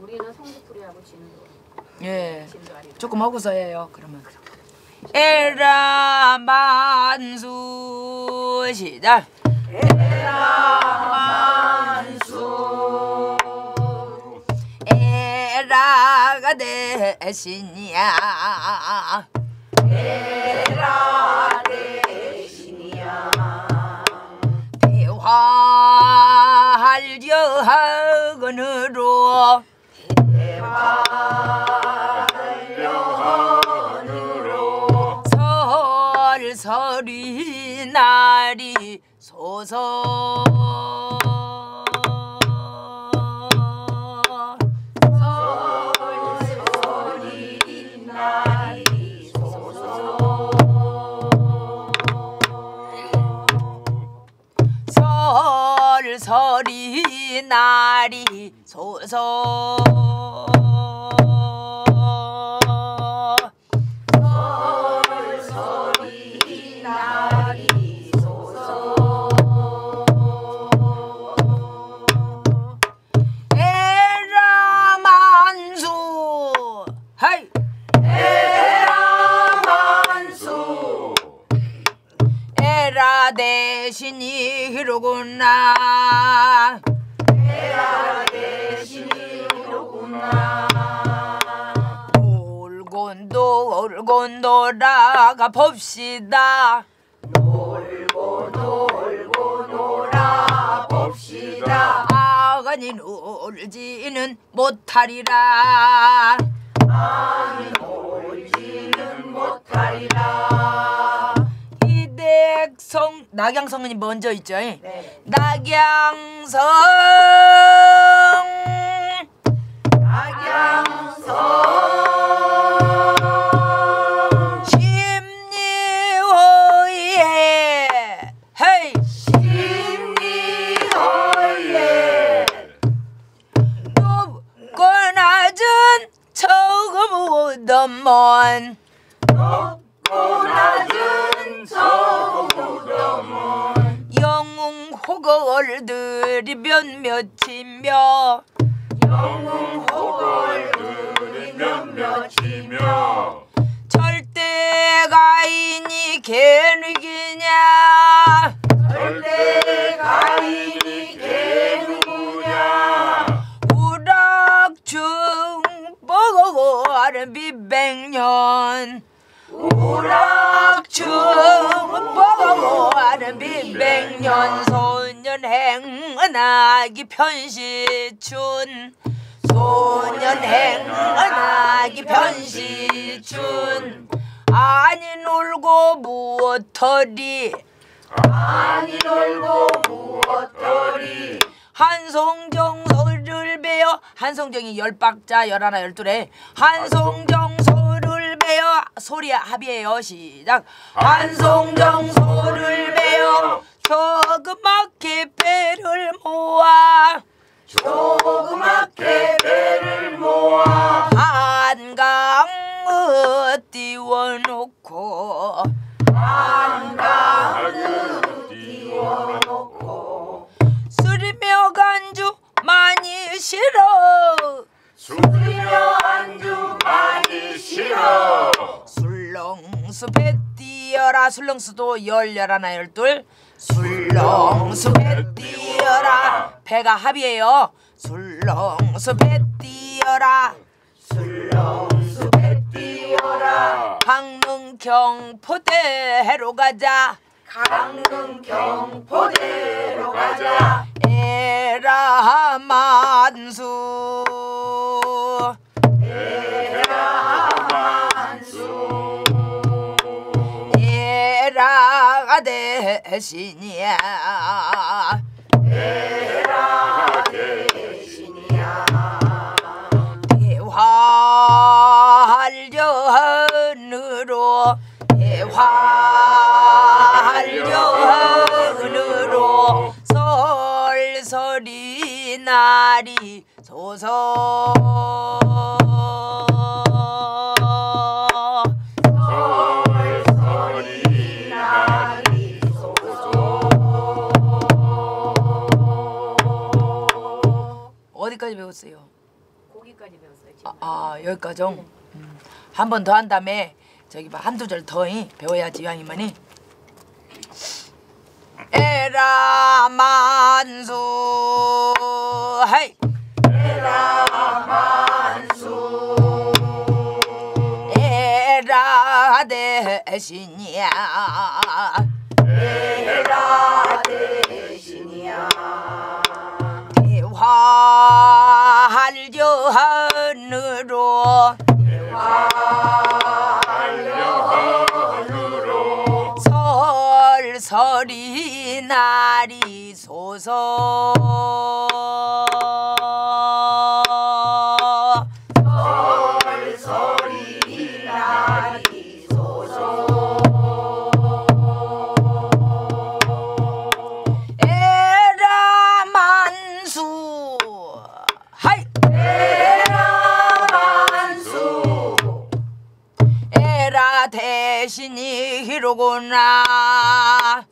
우리는 성부풀이하고 진도 예. 진도. 조금 하고서 해요. 그러면. 에라 만수 시작. 에라가 대신이야. 에라 대신이야. 대화 하려하건으로 설설이 날이 소서 설설이 날이 소서 에라 봅시다. 봅시다. 아가니 울지는 못하리라. 이댁성 낙양성은 먼저 있죠? 낙양성. 심리호 저금 우덤먼. 영웅 호걸 들이면 몇이며 몇몇이며. 절대 가인이 개누기냐. 절대 가인 보고 하는 비백년. 우락중 보고 하는 비백년. 소년 행은하기 편시춘. 소년 행은하기 편시춘. 아니 놀고 무엇터리. 아니 놀고 무엇더리. 한송정 소 를 배여 한송정이 열 박자 열하나 열둘에 한송정 소를 배여 소리 합이에요. 시작. 한송정 소를 배여 조그맣게 배를 모아. 조그맣게 배를 모아. 한강을 띄워놓고. 술이며 싫어. 술이며 안주 많이 싫어. 술렁수 배 띄어라. 술렁수도 열 열하나 열둘. 술렁수 배 띄어라. 배가 합이에요. 술렁수 배 띄어라. 술렁수 배 띄어라. 강릉 경포대로 가자. 강릉 경포대로 가자 에라 만수. 에라가 대신이야. 대화 날이 어디까지 배웠어요? 고기 여기까지 배웠어요. 지금. 아, 아 여기까지 음. 한번 더 한 다음에 저기 봐 한두 절 더 배워야지 이왕이면이 에라 만수 대신이야. 에라 대신이야. 대화할려 하늘로. 한려하늘로. 설설이 날이 소서 이 히로구나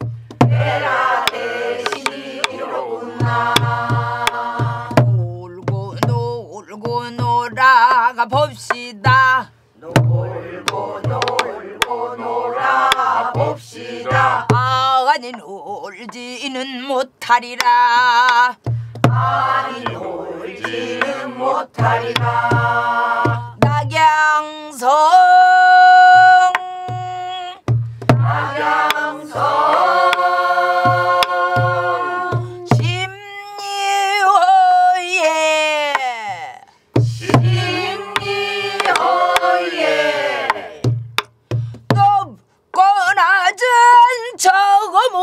에라 대신이 이로구나. 놀고 놀고 놀아가 봅시다. 놀고 놀고 놀아 봅시다 아니 놀지는 못하리라. 아니 놀지는 못하리라 낙양성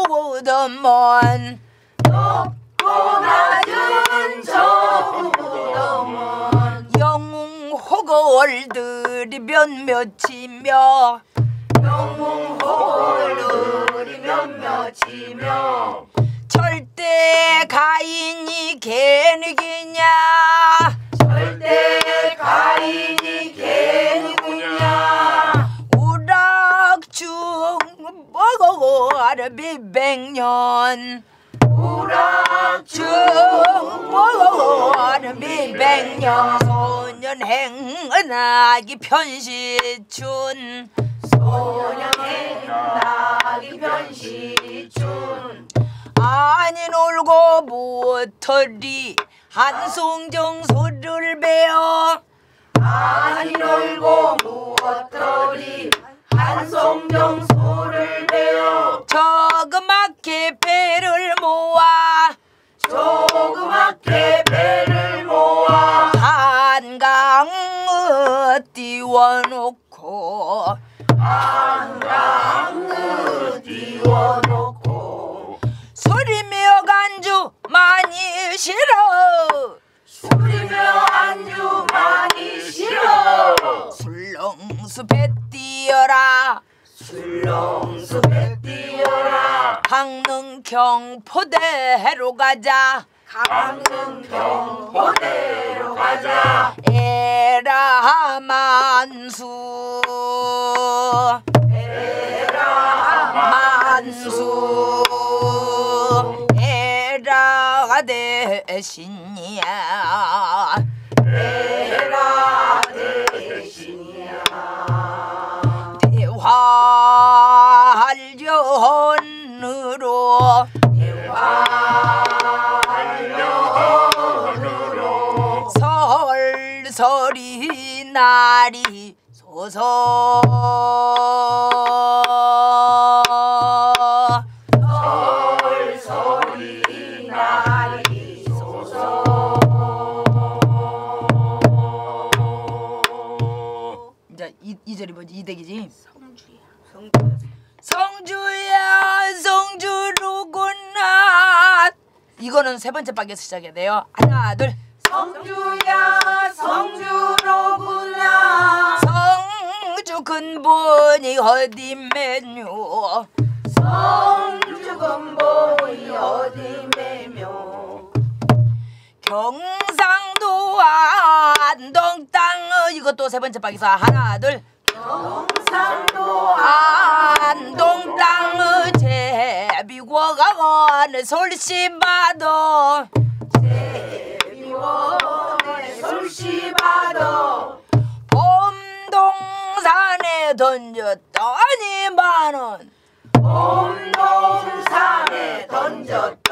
저거 모고더먼 높고 낮은 저 무덤은 영웅 호걸들이 몇몇이며 영웅 호걸들이 몇몇이며 절대 가인이 개느기냐 먹어 아르비 백년. 우락중 중먹어 미백년. 소년행은하기 편시춘. 소년의 낙이 변시춘 아니 놀고 무엇터리 한송정 소를 배워 아니 놀고 무엇더리 한송정 소를 배워 저그맣게 배를 모아 조그맣게 배를 모아 한강을 띄워놓고 한강을 띄워놓고 소리며 간주 많이 싫어 술이며 안주 많이 싫어 술렁숲에 뛰어라. 술렁숲에 뛰어라. 강릉 경포대로 가자. 강릉 경포대로 가자. 에라 만수. 에라 만수. 에라가 대신이야 날이 소서 이제 이, 이 절이 뭐지 이댁이지 성주야. 성주야 성주로구나 이거는 세 번째 박에서 시작해야 돼요 하나 둘 성주야 성주로구나 성주 근본이 어디매뇨? 성주 근본이 어디 매며 경상도 안동 땅. 어, 이것도 세 번째 박에서 하나 둘. 경상도 안동 땅의 제비고가 솔씨바도 비원의 솔씨바도 던졌더니만은 봄동산에 던졌더니만은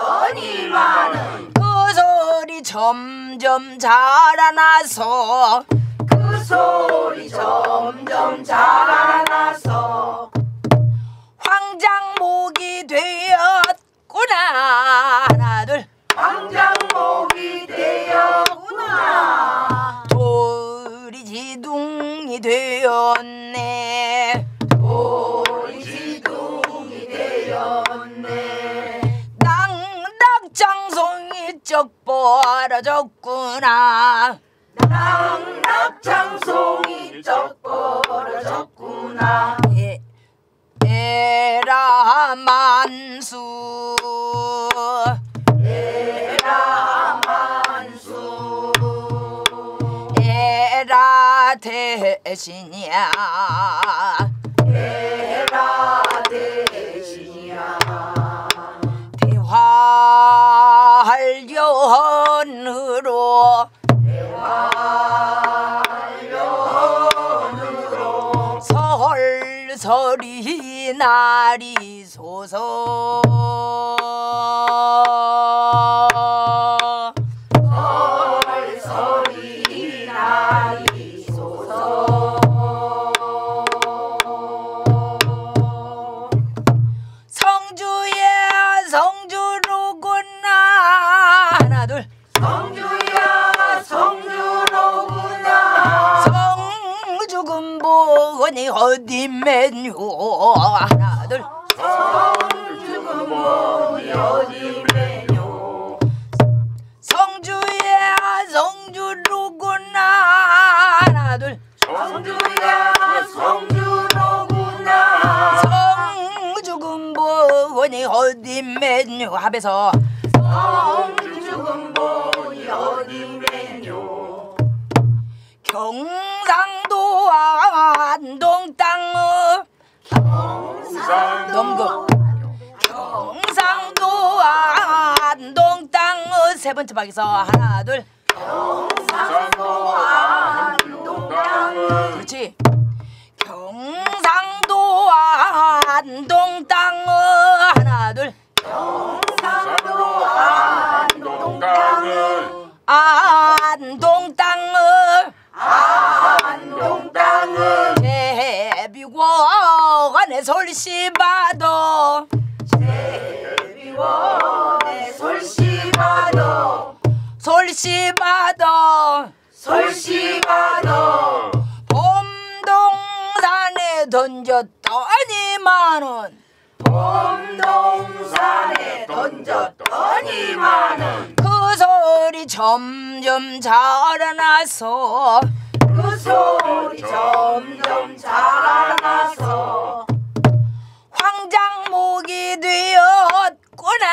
그 소리 점점 자라나서. 그 소리 점점 자라나서. 황장목이 되었구나 에라 대신이야. 에라 대신이야. 대화할연으로. 설설이 날이 소서 박에서 하나 둘. 경상도 안동 땅은 그렇지. 경상도 안동 땅어 하나 둘. 경상도 안동 땅은 안동 땅어. 안동 땅은 제비원에 솔씨바도 솔씨바도 솔씨바도 봄동산에 던졌더니만은 봄동산에 던졌더니만은 그 소리 점점 자라나서. 그 소리 점점 자라나서. 황장목이 되었구나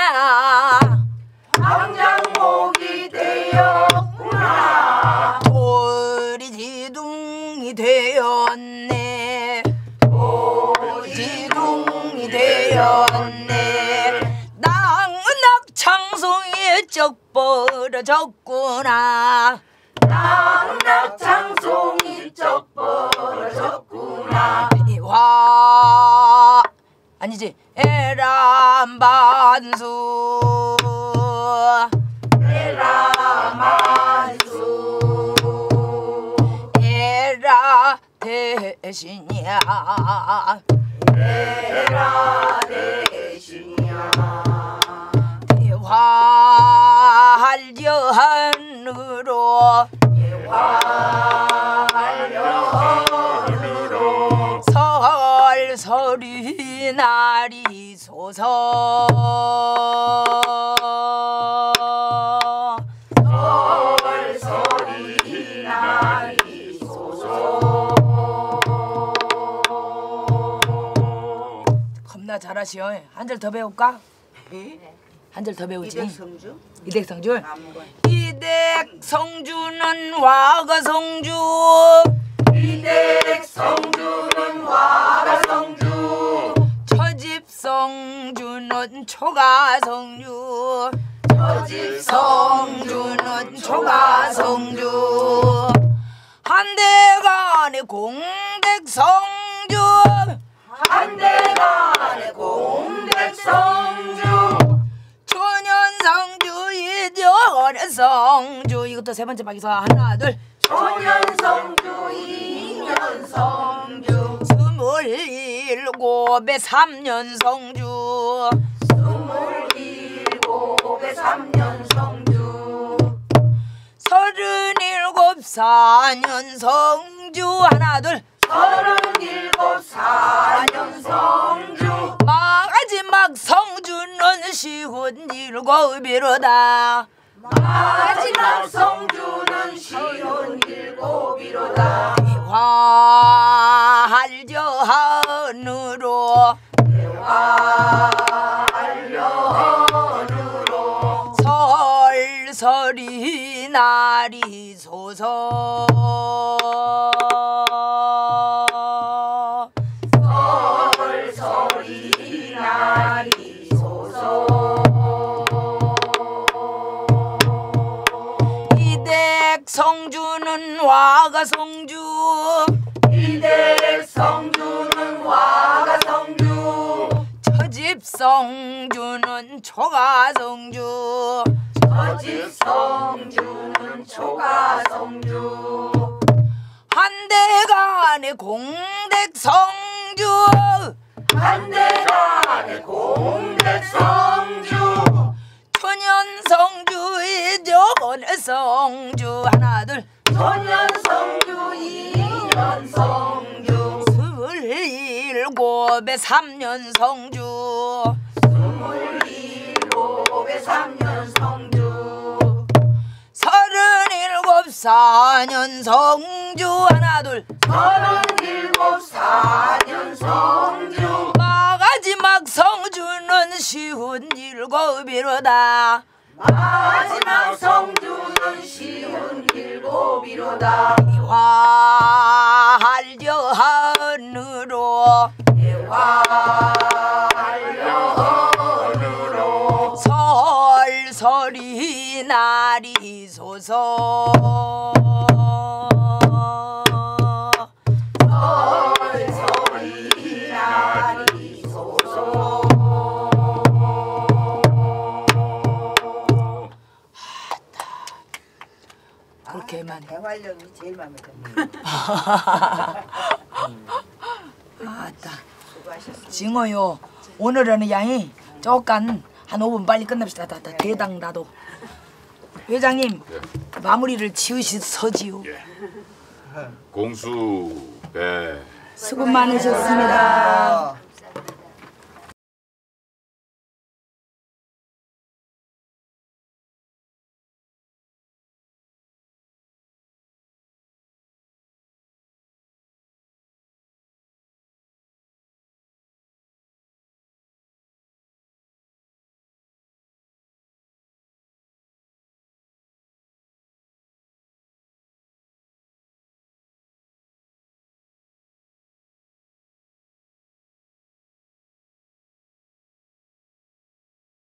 벌어졌구나. 낙낙 장송이 쩍 벌어졌구나. 화 아니지. 에라만수. 에라 대신이야. 에라 대신이야. 대화 할려한으로 화려하늘로 설설이 날이 소서 설설이 날이 소서 겁나 잘하시오. 한 절 더 배울까? 한 절 더 배우지. 이백성주? 이댁성주? 아무건 이댁성주는 와가성주. 이댁 성주는 와가성주. 처집성주는 초가성주. 저집 성주는 초가성주. 한대간의 공댁성주. 한대간의 공백 이정성주. 이것도 세 번째 박에서 하나 둘. 천연성주 이년성주. 스물일곱에 삼년성주. 스물일곱에 삼년성주. 서른일곱 사년성주. 하나 둘. 서른일곱 사년성주. 마지막 성주는 쉬운 일곱이로다 마지막 성주는 초가 성주. 저집 성주는 초가 성주. 한대간의 공댁 성주. 한대간의 공백 성주. 천연 성주의 저번 성주. 하나 둘. 천연 성주 이년 성주 스물일곱에 삼년 성주. 스물일곱에 삼년 성주. 서른일곱 사년 성주. 하나 둘. 서른일곱 사년 성주. 마지막 성주는 쉬운 일곱이로다. 마지막 성주는 쉬운 일곱이로다. 화할저하늘로 날이 소서 설설이 날이 소서 그렇게만 해. 대활력이 제일 마음에 듭니다. 아따 수고하셨습니다. 징어요. 오늘은 양이 조금 한 5분 빨리 끝납시다. 다, 다, 대당 나도. 회장님 마무리를 지으시서지요. 공수 배 수고 많으셨습니다. 어,